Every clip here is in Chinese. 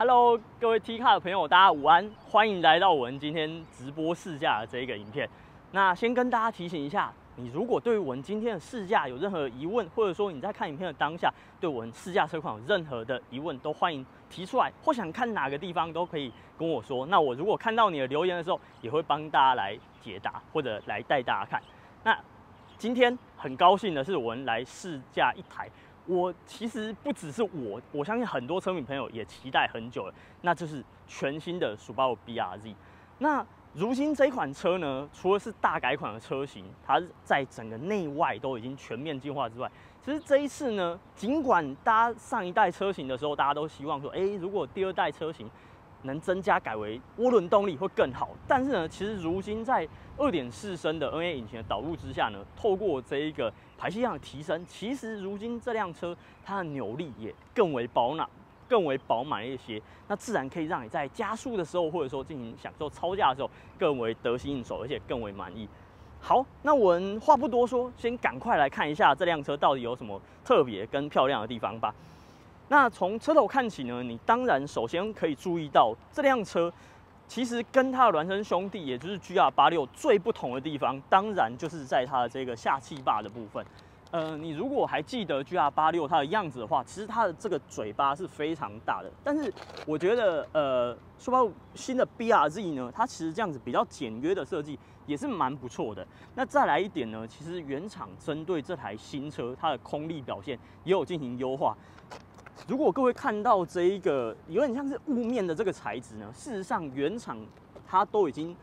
Hello，各位 T 卡的朋友，大家午安，欢迎来到我们今天直播试驾的这一个影片。那先跟大家提醒一下，你如果对我们今天的试驾有任何疑问，或者说你在看影片的当下对我们试驾车款有任何的疑问，都欢迎提出来，或想看哪个地方都可以跟我说。那我如果看到你的留言的时候，也会帮大家来解答，或者来带大家看。那今天很高兴的是，我们来试驾一台。我其实不只是我，我相信很多车迷朋友也期待很久了，那就是全新的 Subaru BRZ。那如今这款车呢，除了是大改款的车型，它在整个内外都已经全面进化之外，其实这一次呢，尽管大家上一代车型的时候，大家都希望说，哎，如果第二代车型能增加改为涡轮动力会更好，但是呢，其实如今在二点四升的 N A 引擎的导入之下呢，透过这一个排气量的提升，其实如今这辆车它的扭力也更为饱满。更为饱满一些，那自然可以让你在加速的时候，或者说进行享受超驾的时候，更为得心应手，而且更为满意。好，那我们话不多说，先赶快来看一下这辆车到底有什么特别跟漂亮的地方吧。那从车头看起呢，你当然首先可以注意到这辆车其实跟它的孪生兄弟，也就是 GR 八六最不同的地方，当然就是在它的这个下气坝的部分。呃，你如果还记得 GR 八六它的样子的话，其实它的这个嘴巴是非常大的。但是我觉得，呃，说到新的 BRZ 呢，它其实这样子比较简约的设计也是蛮不错的。那再来一点呢，其实原厂针对这台新车它的空力表现也有进行优化。如果各位看到这一个有点像是雾面的这个材质呢，事实上原厂它都已经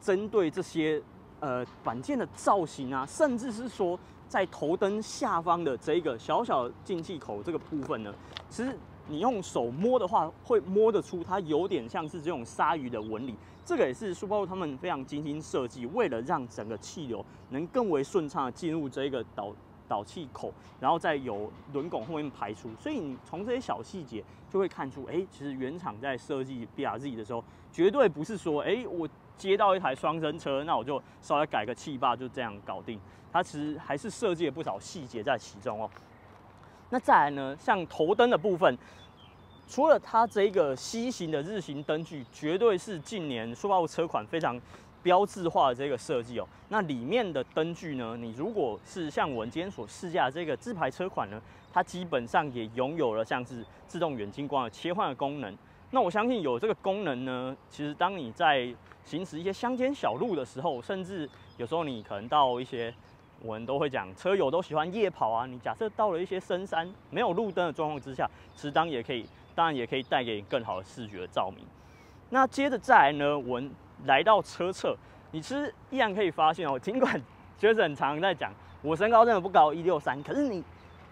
针对这些呃板件的造型啊，甚至是说。在头灯下方的这一个小小进气口这个部分呢，其实你用手摸的话，会摸得出它有点像是这种鲨鱼的纹理。这个也是书包他们非常精心设计，为了让整个气流能更为顺畅的进入这一个导导气口，然后再由轮拱后面排出。所以你从这些小细节就会看出，哎，其实原厂在设计 BRZ 的时候，绝对不是说，哎，我接到一台双生车，那我就稍微改个气坝就这样搞定。它其实还是设计了不少细节在其中哦。那再来呢，像头灯的部分，除了它这个 C 型的日行灯具，绝对是近年说话车款非常标志化的这个设计哦。那里面的灯具呢，你如果是像我们今天所试驾这个自排车款呢，它基本上也拥有了像是自动远近光的切换的功能。那我相信有这个功能呢，其实当你在行驶一些乡间小路的时候，甚至有时候你可能到一些我们都会讲，车友都喜欢夜跑啊。你假设到了一些深山没有路灯的状况之下，其实当也可以，当然也可以带给你更好的视觉照明。那接着再来呢，我们来到车侧，你其实依然可以发现哦，尽管学生很常在讲我身高真的不高一六三，可是你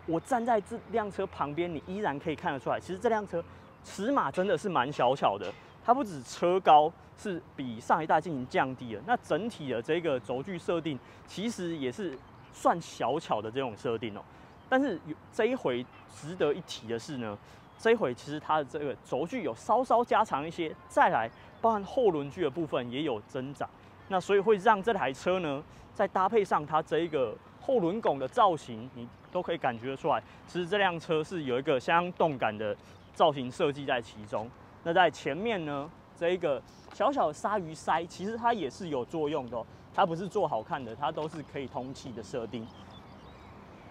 我站在这辆车旁边，你依然可以看得出来，其实这辆车尺码真的是蛮小巧的。它不止车高是比上一代进行降低了，那整体的这个轴距设定其实也是算小巧的这种设定哦。但是有这一回值得一提的是呢，这一回其实它的这个轴距有稍稍加长一些，再来包含后轮距的部分也有增长，那所以会让这台车呢，在搭配上它这一个后轮拱的造型，你都可以感觉出来，其实这辆车是有一个相当动感的造型设计在其中。那在前面呢，这一个小小的鲨鱼鳃，其实它也是有作用的，它不是做好看的，它都是可以通气的设定。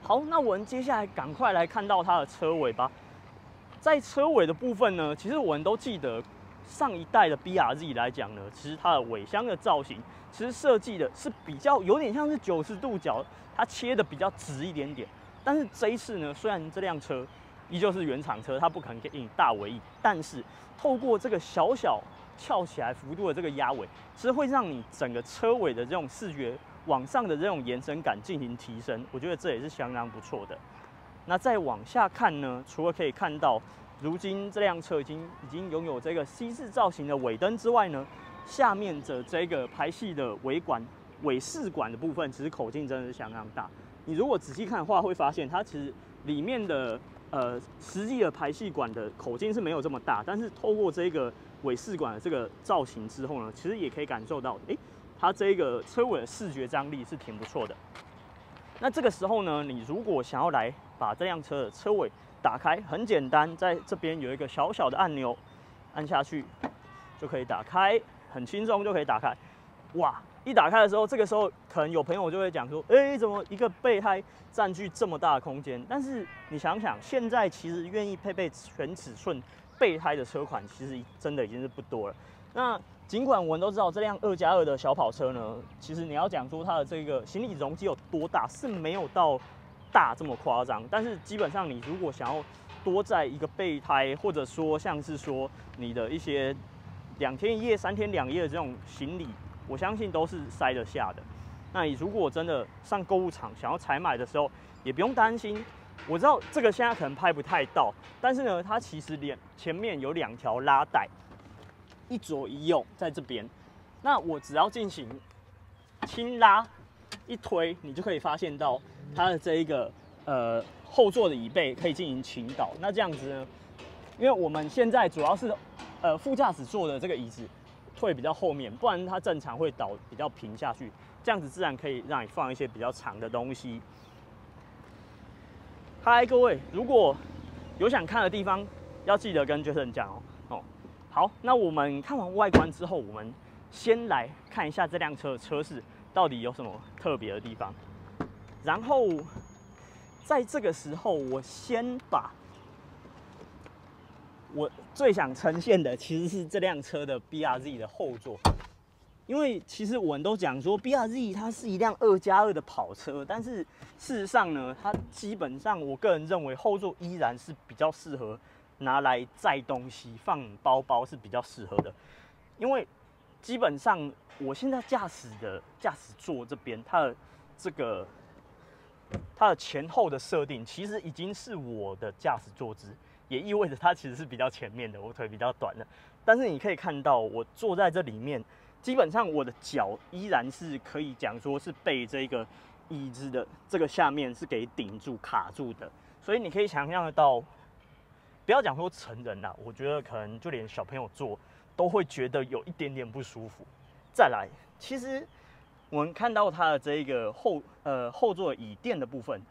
好，那我们接下来赶快来看到它的车尾吧。在车尾的部分呢，其实我们都记得上一代的 BRZ 来讲呢，其实它的尾箱的造型，其实设计的是比较有点像是九十度角，它切的比较直一点点。但是这一次呢，虽然这辆车依旧是原厂车，它不可能给你大尾翼，但是透过这个小小翘起来幅度的这个压尾，其实会让你整个车尾的这种视觉往上的这种延伸感进行提升，我觉得这也是相当不错的。那再往下看呢，除了可以看到如今这辆车已经已经拥有这个 C 字造型的尾灯之外呢，下面的这个排气的尾管尾饰管的部分，其实口径真的是相当大。你如果仔细看的话，会发现它其实里面的。呃，实际的排气管的口径是没有这么大，但是透过这个尾饰管的这个造型之后呢，其实也可以感受到，哎，它这个车尾的视觉张力是挺不错的。那这个时候呢，你如果想要来把这辆车的车尾打开，很简单，在这边有一个小小的按钮，按下去就可以打开，很轻松就可以打开。哇！一打开的时候，这个时候可能有朋友就会讲说：“哎，怎么一个备胎占据这么大的空间？”但是你想想，现在其实愿意配备全尺寸备胎的车款，其实真的已经是不多了。那尽管我们都知道这辆二加二的小跑车呢，其实你要讲说它的这个行李容积有多大，是没有到大这么夸张。但是基本上你如果想要多载一个备胎，或者说像是说你的一些两天一夜、三天两夜的这种行李。我相信都是塞得下的。那你如果真的上购物场想要采买的时候，也不用担心。我知道这个现在可能拍不太到，但是呢，它其实两前面有两条拉带，一左一右在这边。那我只要进行轻拉一推，你就可以发现到它的这一个呃后座的椅背可以进行倾倒。那这样子呢，因为我们现在主要是呃副驾驶座的这个椅子。会比较后面，不然它正常会倒比较平下去，这样子自然可以让你放一些比较长的东西。嗨，各位，如果有想看的地方，要记得跟 Jason 讲哦。哦，好，那我们看完外观之后，我们先来看一下这辆车的车室到底有什么特别的地方。然后在这个时候，我先把。我最想呈现的其实是这辆车的 B R Z 的后座，因为其实我们都讲说 B R Z 它是一辆二加二的跑车，但是事实上呢，它基本上我个人认为后座依然是比较适合拿来载东西、放包包是比较适合的，因为基本上我现在驾驶的驾驶座这边，它的这个它的前后的设定其实已经是我的驾驶坐姿。也意味着它其实是比较前面的，我腿比较短的。但是你可以看到，我坐在这里面，基本上我的脚依然是可以讲说是被这个椅子的这个下面是给顶住卡住的。所以你可以想象得到，不要讲说成人啦，我觉得可能就连小朋友坐都会觉得有一点点不舒服。再来，其实我们看到它的这个后呃后座椅垫的部分，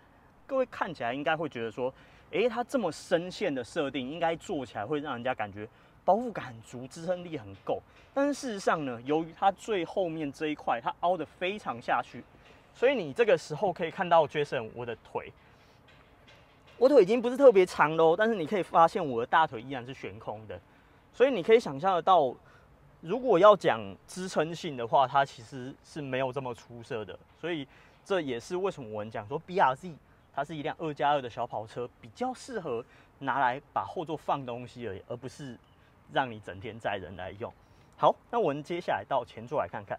各位看起来应该会觉得说。诶，它这么深陷的设定，应该坐起来会让人家感觉包覆感很足，支撑力很够。但是事实上呢，由于它最后面这一块它凹的非常下去，所以你这个时候可以看到 Jason 我的腿，我腿已经不是特别长喽，但是你可以发现我的大腿依然是悬空的。所以你可以想象得到，如果要讲支撑性的话，它其实是没有这么出色的。所以这也是为什么我们讲说 BRZ。它是一辆二加二的小跑车，比较适合拿来把后座放东西而已，而不是让你整天载人来用。好，那我们接下来到前座来看看。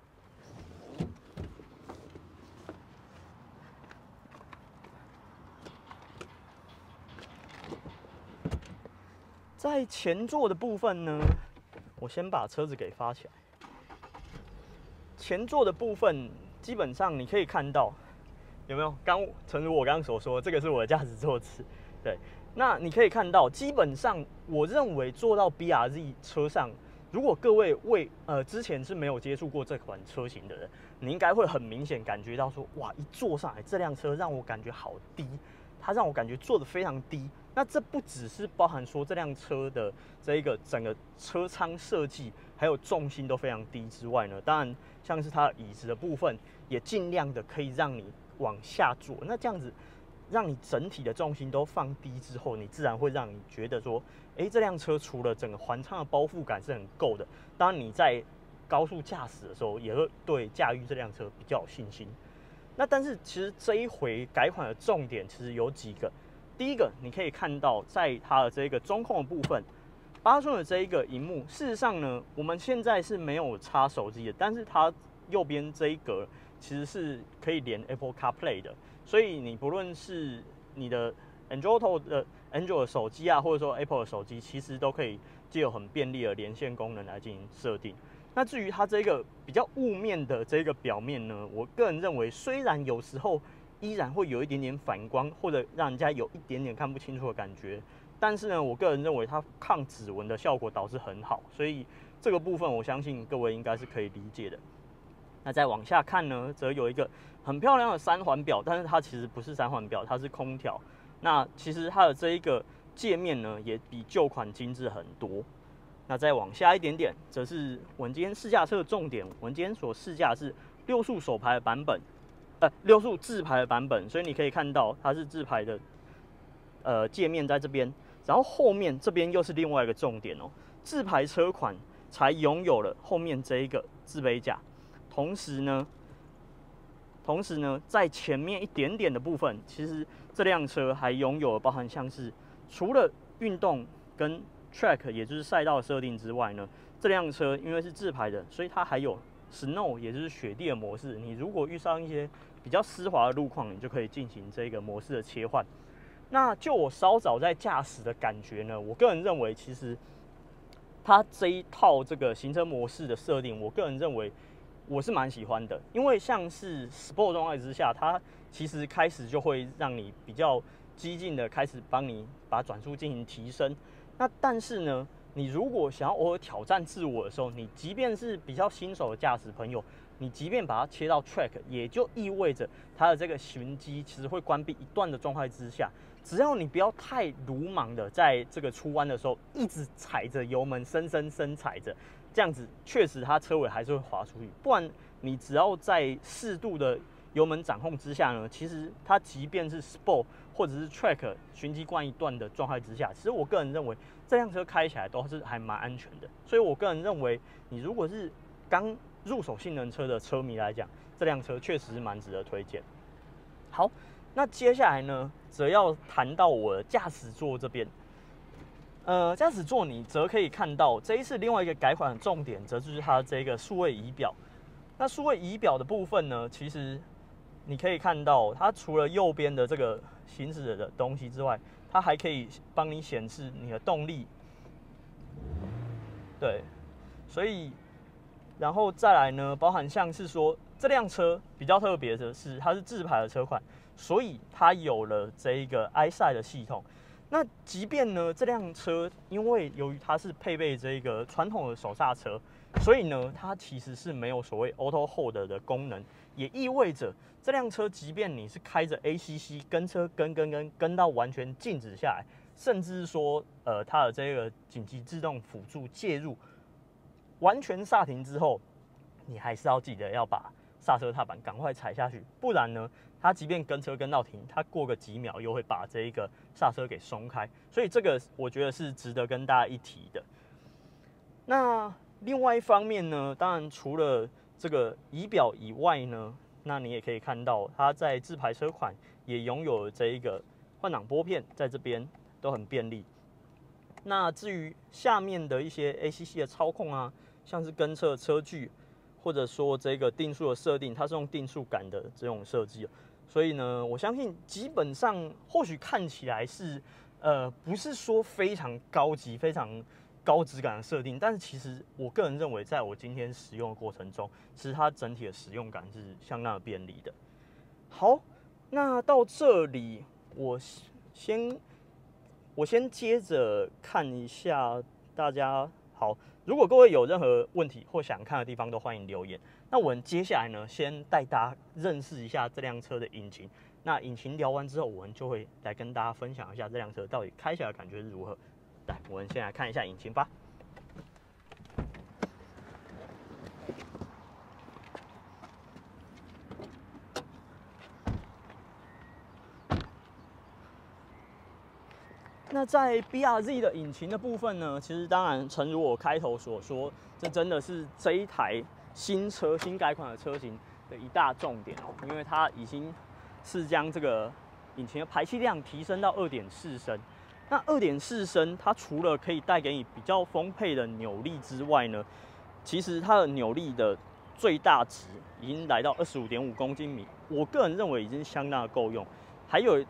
在前座的部分呢，我先把车子给发起来。前座的部分基本上你可以看到。有没有？刚诚如我刚刚所说，这个是我的驾驶座姿。对，那你可以看到，基本上我认为坐到 B R Z 车上，如果各位为呃之前是没有接触过这款车型的人，你应该会很明显感觉到说，哇，一坐上来这辆车让我感觉好低，它让我感觉坐的非常低。那这不只是包含说这辆车的这一个整个车舱设计，还有重心都非常低之外呢，当然像是它椅子的部分，也尽量的可以让你。往下坐，那这样子让你整体的重心都放低之后，你自然会让你觉得说，诶，这辆车除了整个环舱的包覆感是很够的，当然你在高速驾驶的时候，也会对驾驭这辆车比较有信心。那但是其实这一回改款的重点其实有几个，第一个你可以看到在它的这个中控的部分，八寸的这一个荧幕，事实上呢，我们现在是没有插手机的，但是它右边这一格。其实是可以连 Apple CarPlay 的，所以你不论是你的 Android 的 Android 手机啊，或者说 Apple 的手机，其实都可以借有很便利的连线功能来进行设定。那至于它这个比较雾面的这个表面呢，我个人认为，虽然有时候依然会有一点点反光，或者让人家有一点点看不清楚的感觉，但是呢，我个人认为它抗指纹的效果倒是很好，所以这个部分我相信各位应该是可以理解的。那再往下看呢，则有一个很漂亮的三环表，但是它其实不是三环表，它是空调。那其实它的这一个界面呢，也比旧款精致很多。那再往下一点点，则是我们今天试驾车的重点。我们今天所试驾是六速手排的版本，呃，六速自排的版本。所以你可以看到它是自排的，呃，界面在这边。然后后面这边又是另外一个重点哦，自排车款才拥有了后面这一个自杯架，同时呢，同时呢，在前面一点点的部分，其实这辆车还拥有了包含像是除了运动跟 track 也就是赛道设定之外呢，这辆车因为是自排的，所以它还有 snow 也就是雪地的模式。你如果遇上一些比较湿滑的路况，你就可以进行这个模式的切换。那就我稍早在驾驶的感觉呢，我个人认为其实它这一套这个行车模式的设定，我个人认为我是蛮喜欢的。因为像是 Sport 状态之下，它其实开始就会让你比较激进的开始帮你把转速进行提升。那但是呢，你如果想要偶尔挑战自我的时候，你即便是比较新手的驾驶朋友，你即便把它切到 Track，也就意味着它的这个循机其实会关闭一段的状态之下，只要你不要太鲁莽的在这个出弯的时候一直踩着油门，深深深踩着，这样子确实它车尾还是会滑出去。不然你只要在适度的油门掌控之下呢，其实它即便是 Sport。或者是 track 循迹关一段的状态之下，其实我个人认为这辆车开起来都是还蛮安全的。所以我个人认为，你如果是刚入手性能车的车迷来讲，这辆车确实是蛮值得推荐。好，那接下来呢，则要谈到我的驾驶座这边。呃，驾驶座你则可以看到这一次另外一个改款的重点，则就是它这个数位仪表。那数位仪表的部分呢，其实你可以看到，它除了右边的这个。行驶的东西之外，它还可以帮你显示你的动力。对，所以然后再来呢，包含像是说这辆车比较特别的是，它是自排的车款，所以它有了这一个 i 赛的系统。那即便呢这辆车，因为由于它是配备这个传统的手刹车，所以呢它其实是没有所谓 Auto Hold 的功能。也意味着这辆车，即便你是开着 ACC 跟车跟跟跟跟到完全静止下来，甚至说呃它的这个紧急自动辅助介入，完全刹停之后，你还是要记得要把刹车踏板赶快踩下去，不然呢，它即便跟车跟到停，它过个几秒又会把这一个刹车给松开，所以这个我觉得是值得跟大家一提的。那另外一方面呢，当然除了这个仪表以外呢，那你也可以看到，它在自排车款也拥有这一个换挡拨片，在这边都很便利。那至于下面的一些 ACC 的操控啊，像是跟车车距，或者说这个定速的设定，它是用定速感的这种设计，所以呢，我相信基本上或许看起来是呃，不是说非常高级，非常。高质感的设定，但是其实我个人认为，在我今天使用的过程中，其实它整体的使用感是相当的便利的。好，那到这里，我先我先接着看一下大家好。如果各位有任何问题或想看的地方，都欢迎留言。那我们接下来呢，先带大家认识一下这辆车的引擎。那引擎聊完之后，我们就会来跟大家分享一下这辆车到底开起来感觉是如何。来，我们先来看一下引擎吧。那在 B R Z 的引擎的部分呢，其实当然，诚如我开头所说，这真的是这一台新车新改款的车型的一大重点哦，因为它已经是将这个引擎的排气量提升到二点四升。那二点四升，它除了可以带给你比较丰沛的扭力之外呢，其实它的扭力的最大值已经来到二十五点五公斤米，我个人认为已经相当的够用。还有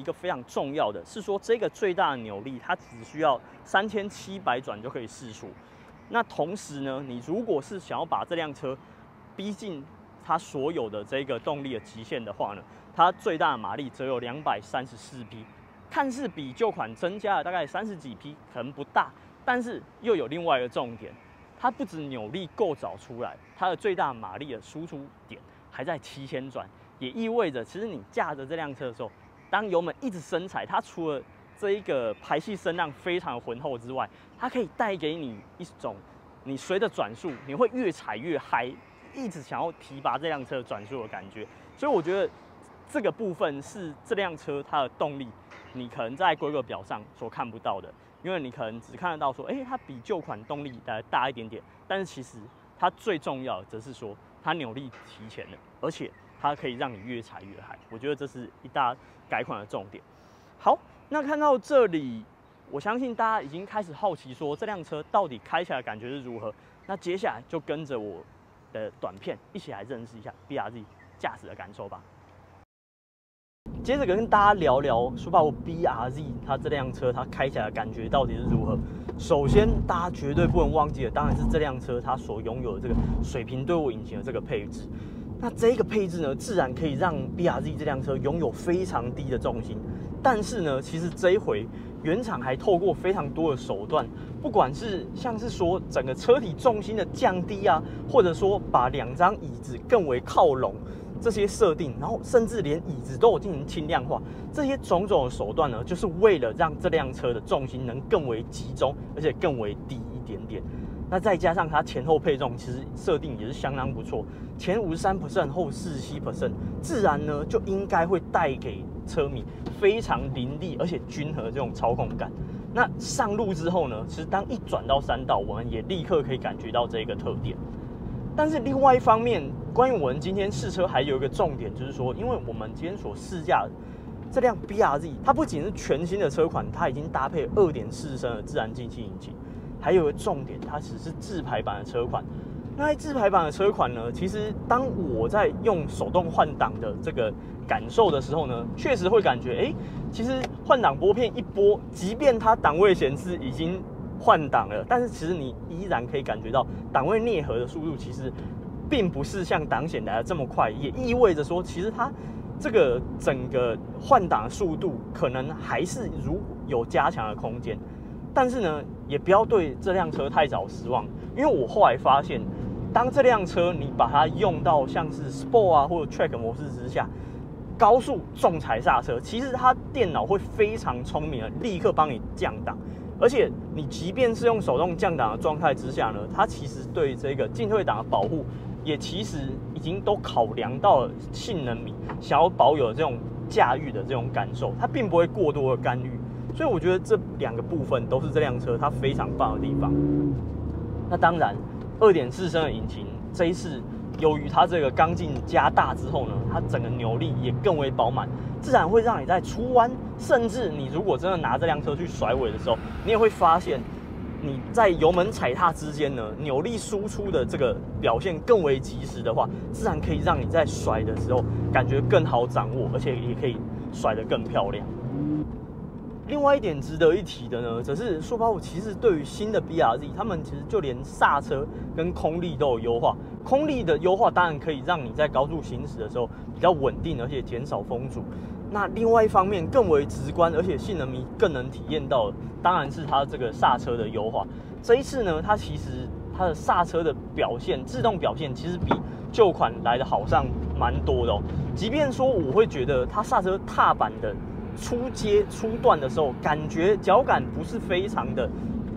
一个非常重要的是说，这个最大的扭力它只需要三千七百转就可以试出。那同时呢，你如果是想要把这辆车逼近它所有的这个动力的极限的话呢，它最大马力只有两百三十四匹。看似比旧款增加了大概三十几匹，可能不大，但是又有另外一个重点，它不止扭力够早出来，它的最大马力的输出点还在七千转，也意味着其实你驾着这辆车的时候，当油门一直深踩，它除了这一个排气声浪非常浑厚之外，它可以带给你一种你随着转速，你会越踩越嗨，一直想要提拔这辆车转速的感觉。所以我觉得这个部分是这辆车它的动力，你可能在规格表上所看不到的，因为你可能只看得到说，哎，它比旧款动力来大一点点，但是其实它最重要的则是说它扭力提前了，而且。它可以让你越踩越嗨，我觉得这是一大改款的重点。好，那看到这里，我相信大家已经开始好奇说这辆车到底开起来感觉是如何。那接下来就跟着我的短片一起来认识一下 B R Z 驾驶的感受吧。接着跟大家聊聊说吧，我 B R Z 它这辆车它开起来感觉到底是如何。首先，大家绝对不能忘记的，当然是这辆车它所拥有的这个水平对卧引擎的这个配置。那这个配置呢，自然可以让 B R Z 这辆车拥有非常低的重心。但是呢，其实这一回原厂还透过非常多的手段，不管是像是说整个车体重心的降低啊，或者说把两张椅子更为靠拢这些设定，然后甚至连椅子都有进行轻量化，这些种种的手段呢，就是为了让这辆车的重心能更为集中，而且更为低一点点。那再加上它前后配重，其实设定也是相当不错，前五十三 percent，后四十七 percent，自然呢就应该会带给车迷非常凌厉而且均衡的这种操控感。那上路之后呢，其实当一转到山道，我们也立刻可以感觉到这个特点。但是另外一方面，关于我们今天试车还有一个重点，就是说，因为我们今天所试驾这辆 B R Z，它不仅是全新的车款，它已经搭配二点四升的自然进气引擎。还有个重点，它只是自排版的车款。那自排版的车款呢？其实当我在用手动换挡的这个感受的时候呢，确实会感觉，哎，其实换挡拨片一拨，即便它档位显示已经换挡了，但是其实你依然可以感觉到档位啮合的速度，其实并不是像挡显来的这么快，也意味着说，其实它这个整个换挡速度可能还是如有加强的空间。但是呢，也不要对这辆车太早失望，因为我后来发现，当这辆车你把它用到像是 Sport 啊或者 Track 模式之下，高速重踩刹车，其实它电脑会非常聪明的，立刻帮你降档，而且你即便是用手动降档的状态之下呢，它其实对这个进退档的保护，也其实已经都考量到了性能想要保有这种驾驭的这种感受，它并不会过多的干预。所以我觉得这两个部分都是这辆车它非常棒的地方。那当然，二点四升的引擎这一次由于它这个缸径加大之后呢，它整个扭力也更为饱满，自然会让你在出弯，甚至你如果真的拿这辆车去甩尾的时候，你也会发现你在油门踩踏之间呢，扭力输出的这个表现更为及时的话，自然可以让你在甩的时候感觉更好掌握，而且也可以甩得更漂亮。另外一点值得一提的呢，则是速八五，其实对于新的 B R Z，他们其实就连刹车跟空力都有优化。空力的优化当然可以让你在高速行驶的时候比较稳定，而且减少风阻。那另外一方面更为直观，而且性能迷更能体验到，当然是它这个刹车的优化。这一次呢，它其实它的刹车的表现，自动表现其实比旧款来的好上蛮多的哦。即便说我会觉得它刹车踏板的。初阶初段的时候，感觉脚感不是非常的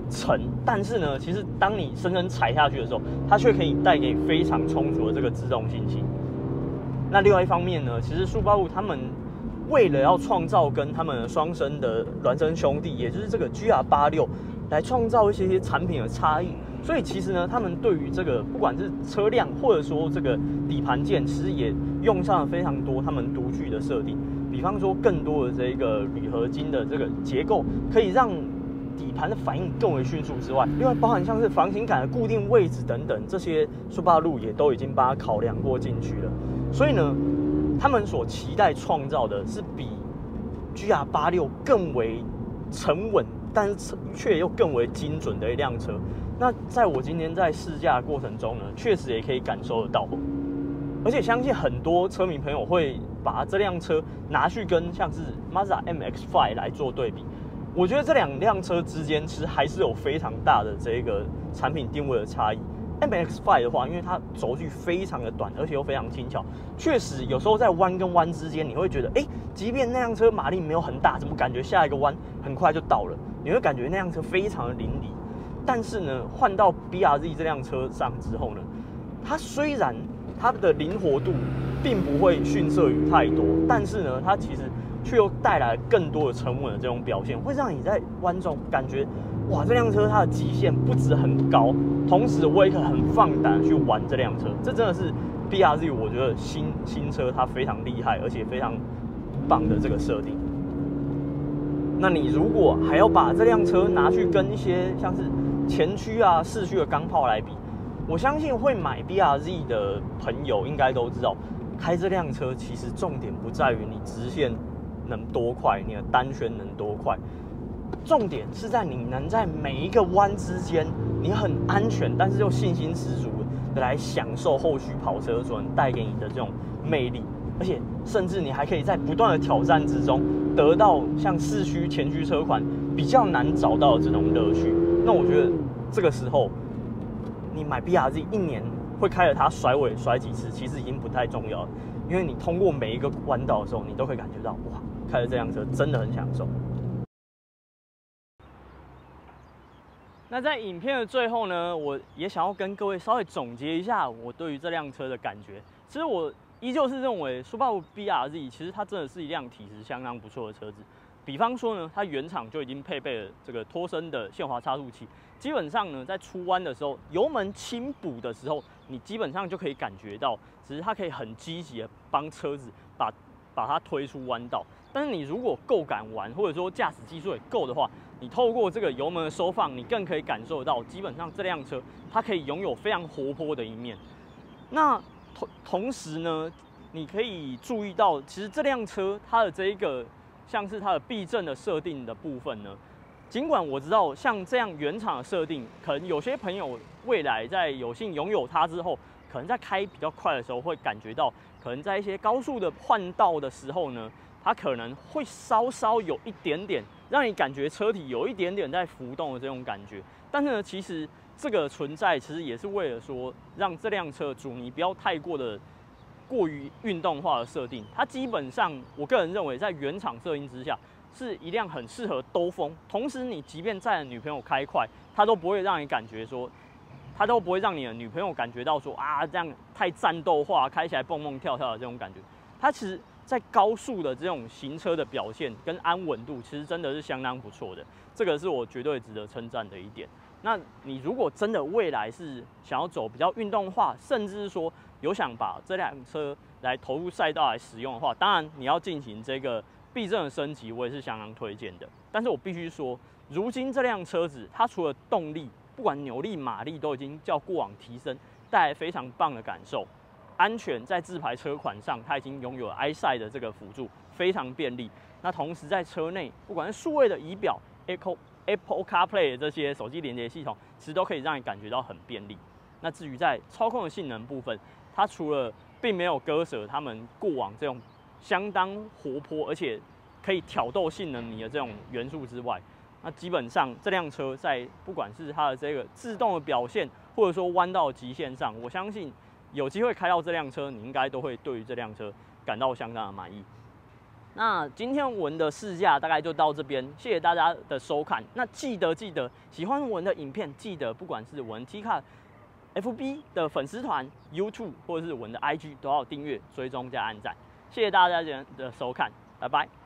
沉，但是呢，其实当你深深踩下去的时候，它却可以带给非常充足的这个制动信息。那另外一方面呢，其实速八五他们为了要创造跟他们双生的孪生兄弟，也就是这个 GR 八六，来创造一些些产品的差异，所以其实呢，他们对于这个不管是车辆或者说这个底盘件，其实也用上了非常多他们独具的设定。比方说，更多的这一个铝合金的这个结构，可以让底盘的反应更为迅速之外，另外包含像是防倾杆的固定位置等等，这些速霸路也都已经把它考量过进去了。所以呢，他们所期待创造的是比 GR 八六更为沉稳，但是却又更为精准的一辆车。那在我今天在试驾过程中呢，确实也可以感受得到。而且相信很多车迷朋友会把这辆车拿去跟像是 Mazda MX-5 来做对比，我觉得这两辆车之间其实还是有非常大的这个产品定位的差异。MX-5 的话，因为它轴距非常的短，而且又非常轻巧，确实有时候在弯跟弯之间，你会觉得，哎，即便那辆车马力没有很大，怎么感觉下一个弯很快就到了？你会感觉那辆车非常的凌厉。但是呢，换到 BRZ 这辆车上之后呢，它虽然它的灵活度并不会逊色于太多，但是呢，它其实却又带来更多的沉稳的这种表现，会让你在弯中感觉。哇，这辆车它的极限不止很高，同时我也可以很放胆去玩这辆车。这真的是 B R Z，我觉得新新车它非常厉害，而且非常棒的这个设定。那你如果还要把这辆车拿去跟一些像是前驱啊、四驱的钢炮来比，我相信会买 B R Z 的朋友应该都知道，开这辆车其实重点不在于你直线能多快，你的单圈能多快。重点是在你能在每一个弯之间，你很安全，但是又信心十足的来享受后续跑车所能带给你的这种魅力，而且甚至你还可以在不断的挑战之中，得到像四驱、前驱车款比较难找到的这种乐趣。那我觉得这个时候，你买 B R Z 一年会开着它甩尾甩几次，其实已经不太重要了，因为你通过每一个弯道的时候，你都会感觉到哇，开着这辆车真的很享受。那在影片的最后呢，我也想要跟各位稍微总结一下我对于这辆车的感觉。其实我依旧是认为，苏 u BRZ 其实它真的是一辆体质相当不错的车子。比方说呢，它原厂就已经配备了这个托身的限滑差速器，基本上呢，在出弯的时候，油门轻补的时候，你基本上就可以感觉到，其实它可以很积极的帮车子把把它推出弯道。但是你如果够敢玩，或者说驾驶技术也够的话，你透过这个油门的收放，你更可以感受到，基本上这辆车它可以拥有非常活泼的一面。那同同时呢，你可以注意到，其实这辆车它的这一个像是它的避震的设定的部分呢，尽管我知道像这样原厂的设定，可能有些朋友未来在有幸拥有它之后，可能在开比较快的时候会感觉到，可能在一些高速的换道的时候呢。它可能会稍稍有一点点让你感觉车体有一点点在浮动的这种感觉，但是呢，其实这个存在其实也是为了说让这辆车主你不要太过的过于运动化的设定。它基本上我个人认为在原厂设定之下是一辆很适合兜风，同时你即便载女朋友开快，它都不会让你感觉说，它都不会让你的女朋友感觉到说啊这样太战斗化，开起来蹦蹦跳跳的这种感觉。它其实。在高速的这种行车的表现跟安稳度，其实真的是相当不错的，这个是我绝对值得称赞的一点。那你如果真的未来是想要走比较运动化，甚至是说有想把这辆车来投入赛道来使用的话，当然你要进行这个 避震的升级，我也是相当推荐的。但是我必须说，如今这辆车子它除了动力，不管扭力、马力都已经较过往提升，带来非常棒的感受。安全在自排车款上，它已经拥有 iSight 的这个辅助，非常便利。那同时在车内，不管是数位的仪表、Apple Apple CarPlay 这些手机连接系统，其实都可以让你感觉到很便利。那至于在操控的性能部分，它除了并没有割舍他们过往这种相当活泼而且可以挑逗性能你的这种元素之外，那基本上这辆车在不管是它的这个自动的表现，或者说弯道极限上，我相信。有机会开到这辆车，你应该都会对于这辆车感到相当的满意。那今天我们的试驾大概就到这边，谢谢大家的收看。那记得记得喜欢我们的影片，记得不管是我们 T 卡 FB 的粉丝团、YouTube 或者是我们的 IG，都要订阅、追踪加按赞。谢谢大家的收看，拜拜。